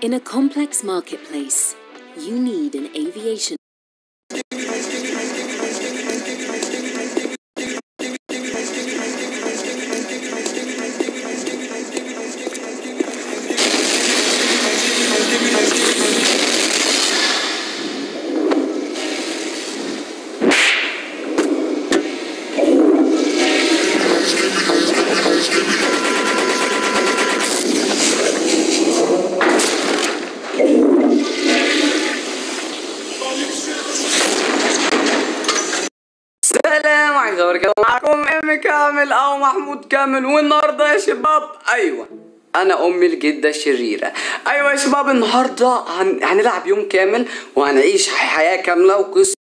In a complex marketplace, you need an aviation. ورحمة الله معكم ام كامل أو محمود كامل. والنهاردة يا شباب أيوه. أنا ام الجدة الشريرة. أيوه يا شباب النهارده هن... هنلعب يوم كامل وهنعيش حياة كاملة وقصة